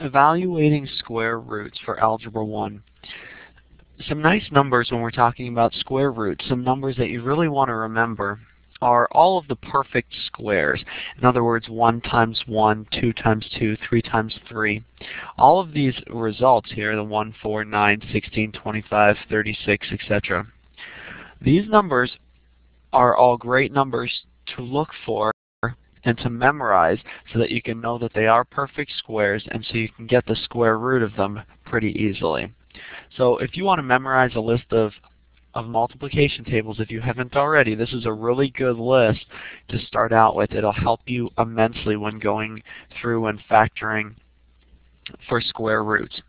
evaluating square roots for Algebra 1. Some nice numbers when we're talking about square roots, some numbers that you really want to remember are all of the perfect squares. In other words, 1 times 1, 2 times 2, 3 times 3. All of these results here, the 1, 4, 9, 16, 25, 36, etc. These numbers are all great numbers to look for and to memorize so that you can know that they are perfect squares and so you can get the square root of them pretty easily. So if you want to memorize a list of of multiplication tables if you haven't already. This is a really good list to start out with. It'll help you immensely when going through and factoring for square roots.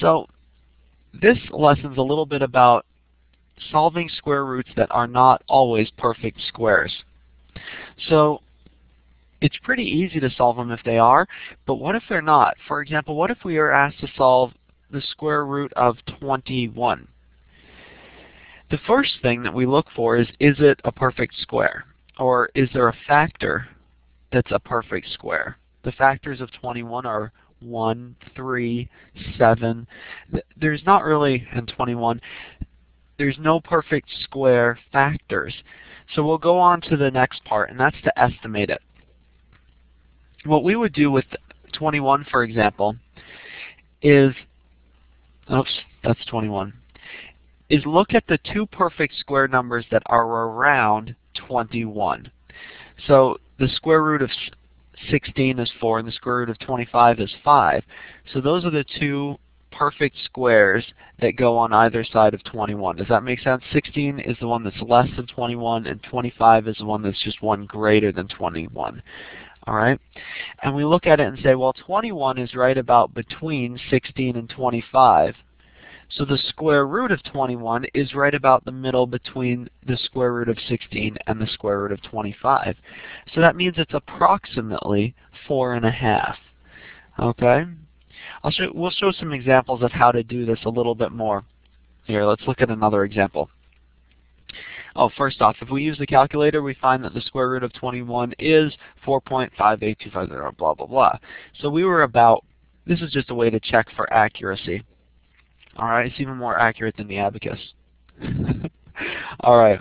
So this lesson's a little bit about solving square roots that are not always perfect squares. So it's pretty easy to solve them if they are, but what if they're not? For example, what if we are asked to solve the square root of 21? The first thing that we look for is, is it a perfect square? Or is there a factor that's a perfect square? The factors of 21 are 1, 3, 7. There's not really, in 21, there's no perfect square factors. So we'll go on to the next part, and that's to estimate it. What we would do with 21, for example, is, oops, that's 21 is look at the two perfect square numbers that are around 21. So the square root of 16 is 4 and the square root of 25 is 5. So those are the two perfect squares that go on either side of 21. Does that make sense? 16 is the one that's less than 21 and 25 is the one that's just one greater than 21. All right? And we look at it and say, well, 21 is right about between 16 and 25. So the square root of 21 is right about the middle between the square root of 16 and the square root of 25. So that means it's approximately 4 and a half. Okay? I'll show, we'll show some examples of how to do this a little bit more. Here, let's look at another example. Oh, first off, if we use the calculator, we find that the square root of 21 is 4.58250, blah, blah, blah. So we were about, this is just a way to check for accuracy. All right, it's even more accurate than the abacus. All right.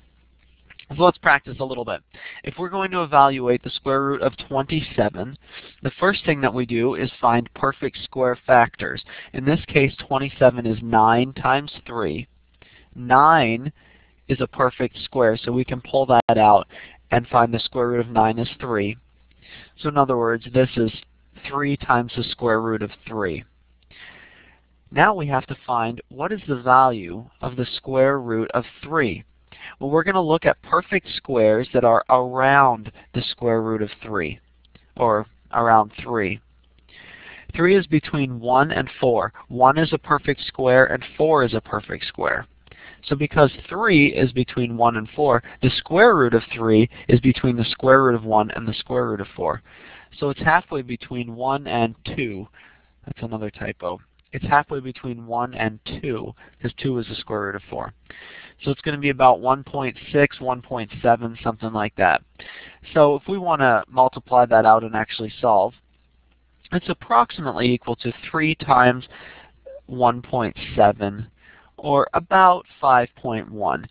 So let's practice a little bit. If we're going to evaluate the square root of 27, the first thing that we do is find perfect square factors. In this case, 27 is 9 times 3. 9 is a perfect square, so we can pull that out and find the square root of 9 is 3. So in other words, this is 3 times the square root of 3. Now we have to find what is the value of the square root of 3. Well, we're going to look at perfect squares that are around the square root of 3, or around 3. 3 is between 1 and 4. 1 is a perfect square, and 4 is a perfect square. So because 3 is between 1 and 4, the square root of 3 is between the square root of 1 and the square root of 4. So it's halfway between 1 and 2. That's another typo it's halfway between 1 and 2, because 2 is the square root of 4. So it's going to be about 1.6, 1.7, something like that. So if we want to multiply that out and actually solve, it's approximately equal to 3 times 1.7, or about 5.1.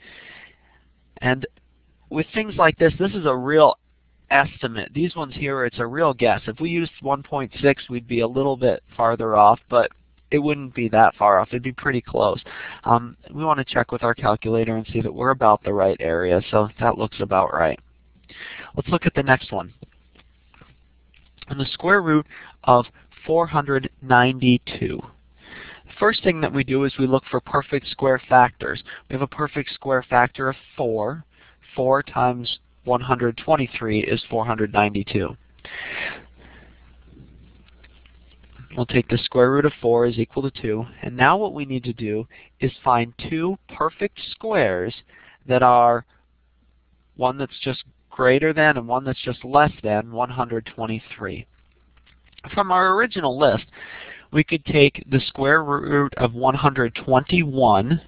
And with things like this, this is a real estimate. These ones here, it's a real guess. If we used 1.6, we'd be a little bit farther off, but it wouldn't be that far off. It'd be pretty close. Um, we want to check with our calculator and see that we're about the right area. So that looks about right. Let's look at the next one. And the square root of 492. First thing that we do is we look for perfect square factors. We have a perfect square factor of 4. 4 times 123 is 492. We'll take the square root of 4 is equal to 2. And now what we need to do is find two perfect squares that are one that's just greater than and one that's just less than 123. From our original list, we could take the square root of 121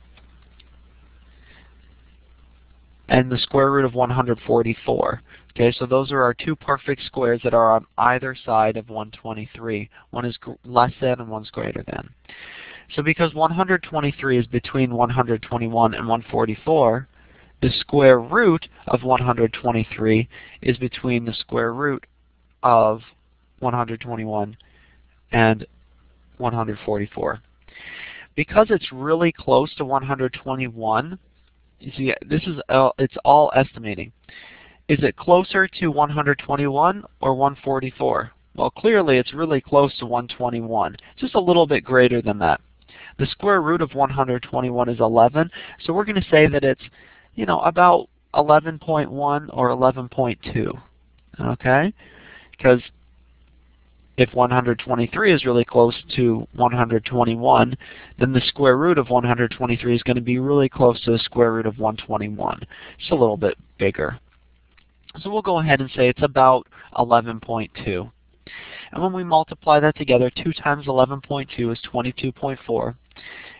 and the square root of 144. Okay, so those are our two perfect squares that are on either side of 123. One is less than and one's greater than. So because 123 is between 121 and 144, the square root of 123 is between the square root of 121 and 144. Because it's really close to 121, you see, this is uh, it's all estimating. Is it closer to 121 or 144? Well, clearly it's really close to 121. just a little bit greater than that. The square root of 121 is 11, so we're going to say that it's, you know, about 11.1 or 11.2. Okay? Because if 123 is really close to 121, then the square root of 123 is going to be really close to the square root of 121. It's a little bit bigger. So we'll go ahead and say it's about 11.2. And when we multiply that together, 2 times 11.2 is 22.4.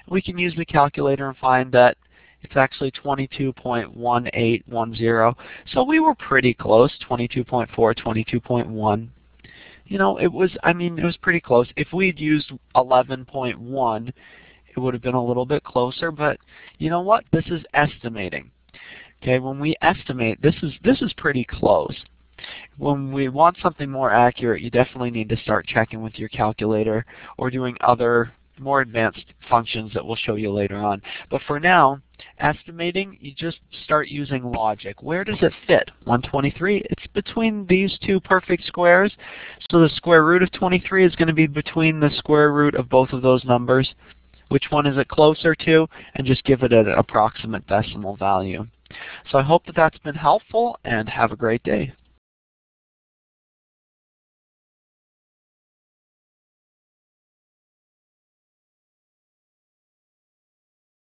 We can use the calculator and find that it's actually 22.1810. So we were pretty close, 22.4, 22.1 you know, it was, I mean, it was pretty close. If we'd used 11.1, it would have been a little bit closer, but you know what? This is estimating. Okay, when we estimate, this is, this is pretty close. When we want something more accurate, you definitely need to start checking with your calculator or doing other more advanced functions that we'll show you later on. But for now, estimating, you just start using logic. Where does it fit? 123, it's between these two perfect squares. So the square root of 23 is going to be between the square root of both of those numbers. Which one is it closer to? And just give it an approximate decimal value. So I hope that that's been helpful, and have a great day.